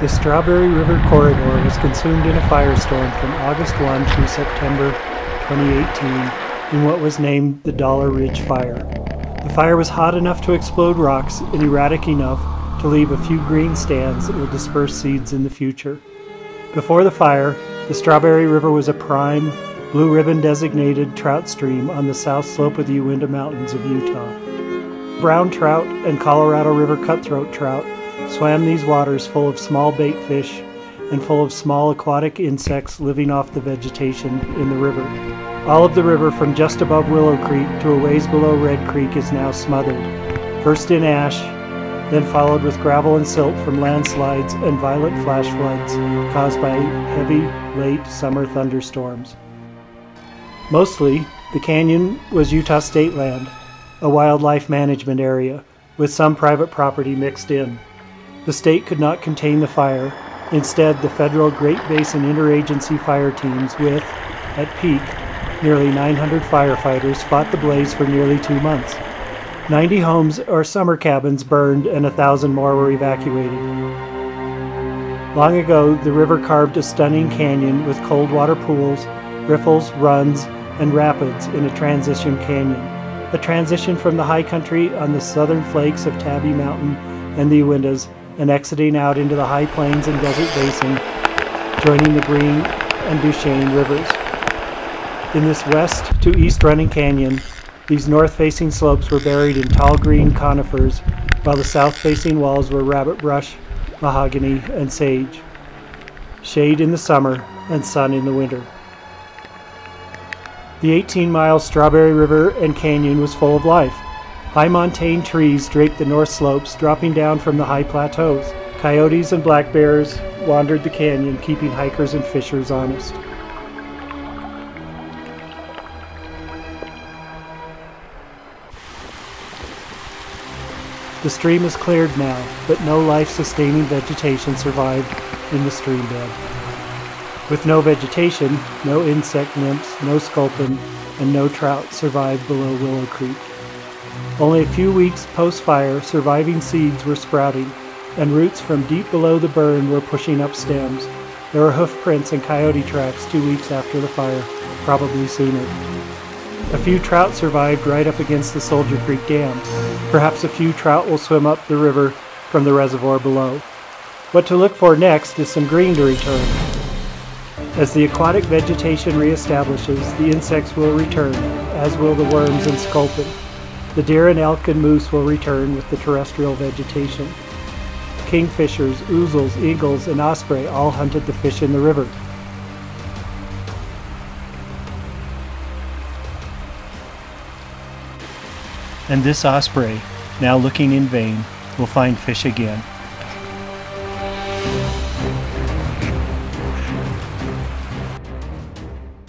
The Strawberry River corridor was consumed in a firestorm from August 1 through September 2018 in what was named the Dollar Ridge Fire. The fire was hot enough to explode rocks and erratic enough to leave a few green stands that will disperse seeds in the future. Before the fire, the Strawberry River was a prime, blue ribbon designated trout stream on the south slope of the Uinta Mountains of Utah. Brown trout and Colorado River cutthroat trout swam these waters full of small bait fish and full of small aquatic insects living off the vegetation in the river. All of the river from just above Willow Creek to a ways below Red Creek is now smothered, first in ash, then followed with gravel and silt from landslides and violent flash floods caused by heavy, late summer thunderstorms. Mostly, the canyon was Utah state land, a wildlife management area, with some private property mixed in. The state could not contain the fire. Instead, the federal Great Basin interagency fire teams, with, at peak, nearly 900 firefighters, fought the blaze for nearly two months. 90 homes or summer cabins burned, and a thousand more were evacuated. Long ago, the river carved a stunning canyon with cold water pools, riffles, runs, and rapids in a transition canyon. A transition from the high country on the southern flakes of Tabby Mountain and the Uintas and exiting out into the high plains and desert basin, joining the Green and Duchesne rivers. In this west to east running canyon, these north facing slopes were buried in tall green conifers, while the south facing walls were rabbit brush, mahogany, and sage. Shade in the summer and sun in the winter. The 18 mile Strawberry River and canyon was full of life. High montane trees draped the north slopes, dropping down from the high plateaus. Coyotes and black bears wandered the canyon, keeping hikers and fishers honest. The stream is cleared now, but no life sustaining vegetation survived in the stream bed. With no vegetation, no insect nymphs, no sculpin, and no trout survived below Willow Creek. Only a few weeks post fire, surviving seeds were sprouting, and roots from deep below the burn were pushing up stems. There were hoof prints and coyote tracks two weeks after the fire, probably sooner. A few trout survived right up against the Soldier Creek Dam. Perhaps a few trout will swim up the river from the reservoir below. What to look for next is some green to return. As the aquatic vegetation reestablishes, the insects will return, as will the worms and sculpin. The deer and elk and moose will return with the terrestrial vegetation. Kingfishers, ouzels, eagles, and osprey all hunted the fish in the river. And this osprey, now looking in vain, will find fish again.